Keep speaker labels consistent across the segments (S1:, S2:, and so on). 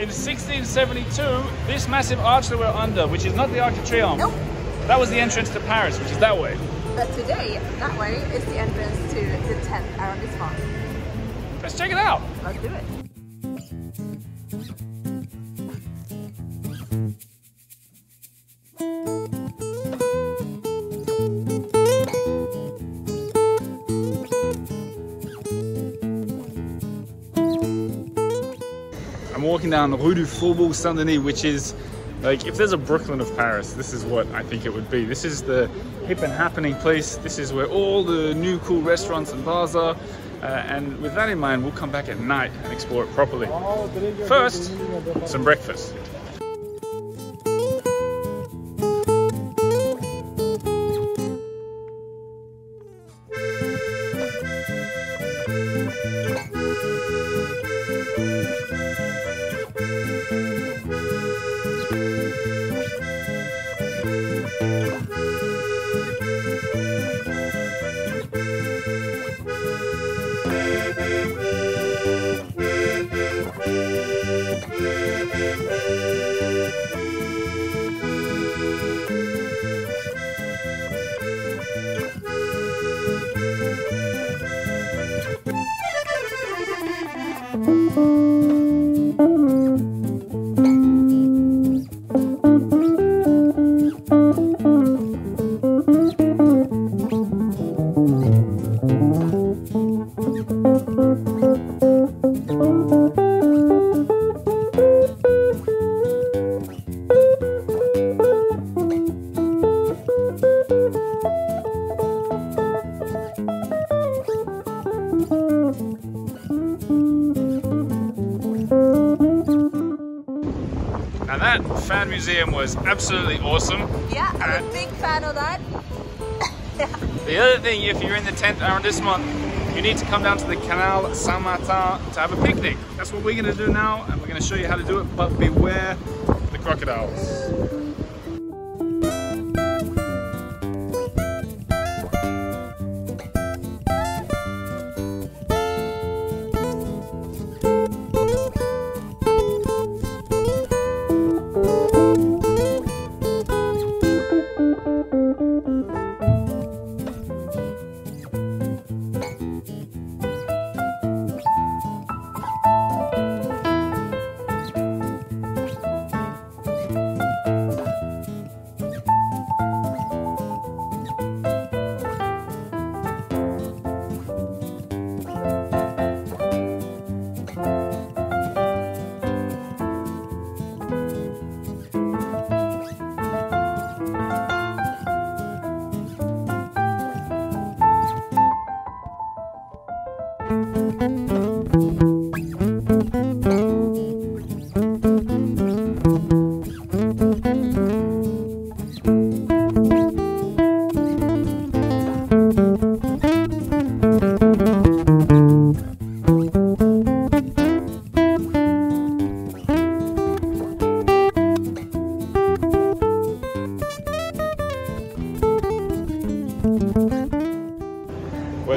S1: in 1672, this massive arch that we're under, which is not the Arc de Triomphe,
S2: Nope.
S1: that was the entrance to Paris, which is that way.
S2: But today, that way is the entrance to the 10th arrondissement.
S1: Let's check it out.
S2: Let's do it.
S1: I'm walking down the Rue du Faubourg Saint-Denis, which is like if there's a Brooklyn of Paris, this is what I think it would be. This is the hip and happening place. This is where all the new cool restaurants and bars are. Uh, and with that in mind, we'll come back at night and explore it properly. First, some breakfast. Now that fan museum was absolutely awesome.
S2: Yeah, I'm
S1: Uh,
S2: a big fan of that.
S1: The other thing, if you're in the 10th arrondissement, you need to come down to the Canal Saint-Martin to have a picnic. That's what we're gonna do now, and we're gonna show you how to do it, but beware the crocodiles.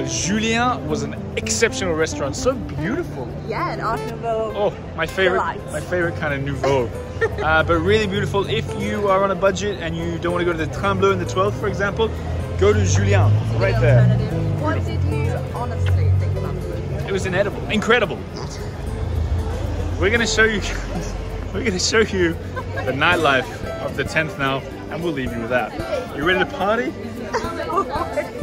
S1: Julien was an exceptional restaurant, so beautiful.
S2: Yeah, an Art Nouveau.
S1: Oh, my favorite,
S2: Delights.
S1: my favorite kind of nouveau. uh, but really beautiful. If you are on a budget and you don't want to go to the Train Bleu in the 12th, for example, go to Julien, right there.
S2: What did you honestly think about food?
S1: It was inedible, incredible. We're gonna show you, we're gonna show you the nightlife of the 10th now, and we'll leave you with that. You ready to party?